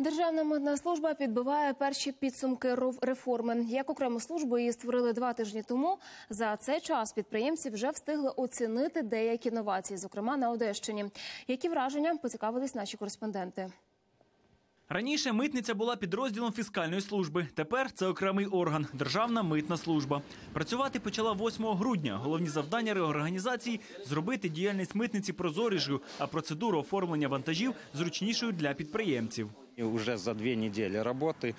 Державна митна служба підбиває перші підсумки реформи. Як окрему службу її створили два тижні тому. За цей час підприємці вже встигли оцінити деякі новації, зокрема на Одещині. Які враження поцікавились наші кореспонденти? Раніше митниця була підрозділом фіскальної служби. Тепер це окремий орган Державна митна служба. Працювати почала 8 грудня. Головні завдання реорганізації зробити діяльність митниці прозорішою, а процедуру оформлення вантажів зручнішою для підприємців. Уже за две недели работы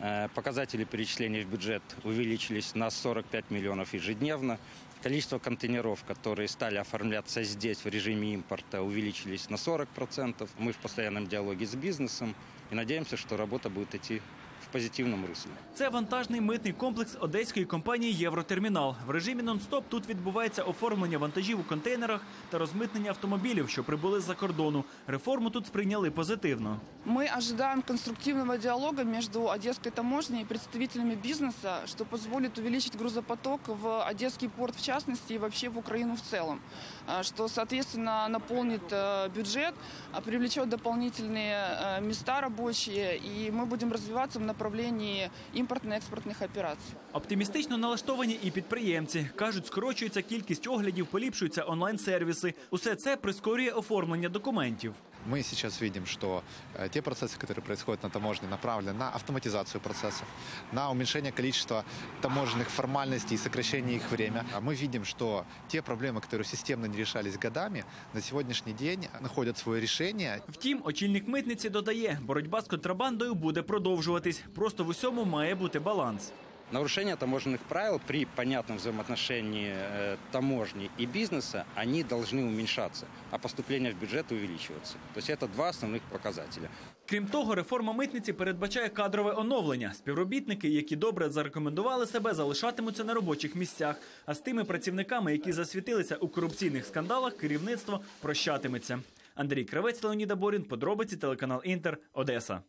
э, показатели перечислений в бюджет увеличились на 45 миллионов ежедневно. Количество контейнеров, которые стали оформляться здесь в режиме импорта, увеличились на 40%. Мы в постоянном диалоге с бизнесом и надеемся, что работа будет идти в позитивном русле. Це вантажний митний комплекс одеської компанії Євротермінал. В режимі нон-стоп тут відбувається оформлення вантажів у контейнерах та розмитнення автомобілів, що прибули з-за кордону. Реформу тут сприйняли позитивно. Мы ожидаем конструктивного диалога между Одесской таможней и представителями бизнеса, что позволит увеличить грузопоток в Одесский порт в частности и вообще в Украину в целом, А, что, соответственно, наполнит э, бюджет, а, привлечет дополнительные э, места рабочие, и мы будем развиваться в направлении импортно-экспортных операций. Оптимістично налаштовані і підприємці кажуть, скорочується кількість оглядів, поліпшуються онлайн-сервіси. Усе це прискорює оформлення документів. Мы сейчас видим, что э, те процессы, которые происходят на таможне, направлены на автоматизацию процессов, на уменьшение количества таможенных формальностей и сокращение их время. А Мы видим, что те проблемы, которые системно не решались годами, на сегодняшний день находят свое решение. Втім, очільник митниці додає, боротьба з контрабандою буде продовжуватись. Просто в усьому має бути баланс. Нарушение таможенных правил при понятном взаимоотношении э, таможни и бизнеса, они должны уменьшаться, а поступления в бюджет увеличиваться. То есть это два основных показателя. Крім того, реформа митниці передбачає кадрове оновлення. Співробітники, які добре зарекомендували себе, залишатимуться на робочих місцях. А з тими працівниками, які засвітилися у корупційних скандалах, керівництво прощатиметься. Андрій Кравець, Леоніда Борін, подробиці телеканал Інтер, Одеса.